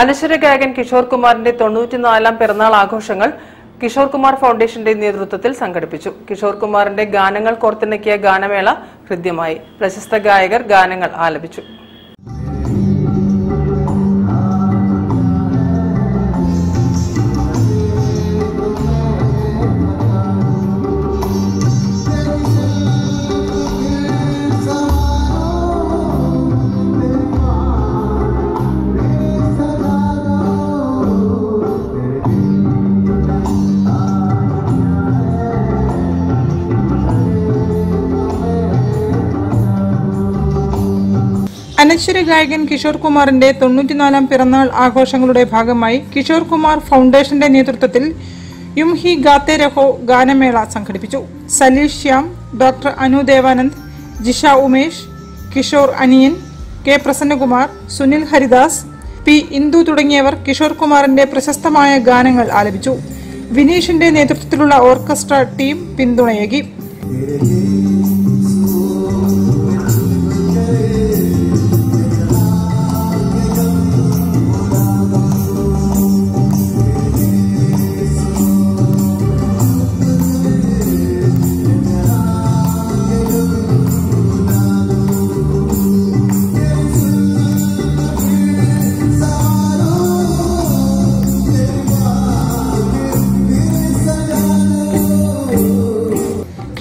അനശ്വര ഗായകൻ കിഷോർ കുമാറിന്റെ തൊണ്ണൂറ്റിനാലാം പിറന്നാൾ ആഘോഷങ്ങൾ കിഷോർ കുമാർ ഫൗണ്ടേഷന്റെ നേതൃത്വത്തിൽ സംഘടിപ്പിച്ചു. കിഷോർ കുമാറിന്റെ ഗാനങ്ങൾ കോർത്തിണക്കിയ ഗാനമേള ഹൃദ്യമായി. പ്രശസ്ത ഗായകർ ഗാനങ്ങൾ ആലപിച്ചു. അനശ്വര ഗായകൻ കിഷോർ കുമാറിന്റെ തൊണ്ണൂറ്റിനാലാം പിറന്നാൾ ആഘോഷങ്ങളുടെ ഭാഗമായി കിഷോർ കുമാർ ഫൗണ്ടേഷന്റെ നേതൃത്വത്തിൽ യുംഹി ഗാത്തെ രഹോ ഗാനമേള സംഘടിപ്പിച്ചു. Saleesh Shyam doctor Anu Devanand Jisha Umesh Kishore Aniyan K Prasannakumar Sunil Haridas P Indu തുടങ്ങിയവർ കിഷോർ കുമാറിന്റെ പ്രശസ്തമായ ഗാനങ്ങൾ ആലപിച്ചു. വിനീഷിന്റെ നേതൃത്വത്തിലുള്ള ഓർക്കസ്ട്ര ടീം പിന്തുണയേകി.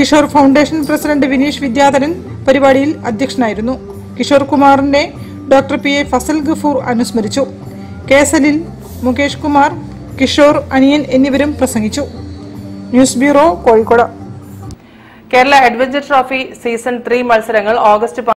കിഷോർ ഫൗണ്ടേഷൻ പ്രസിഡന്റ് വിനീഷ് വിദ്യാധരൻ പരിപാടിയിൽ അധ്യക്ഷനായിരുന്നു. കിഷോർ കുമാറിനെ doctor P A Fazal Gafoor അനുസ്മരിച്ചു. കേസലിൽ മുകേഷ് കുമാർ കിഷോർ അനിയൻ എന്നിവരും പ്രസംഗിച്ചു. News bureau Kozhikode. Kerala adventure trophy season three മത്സരങ്ങൾ ഓഗസ്റ്റ്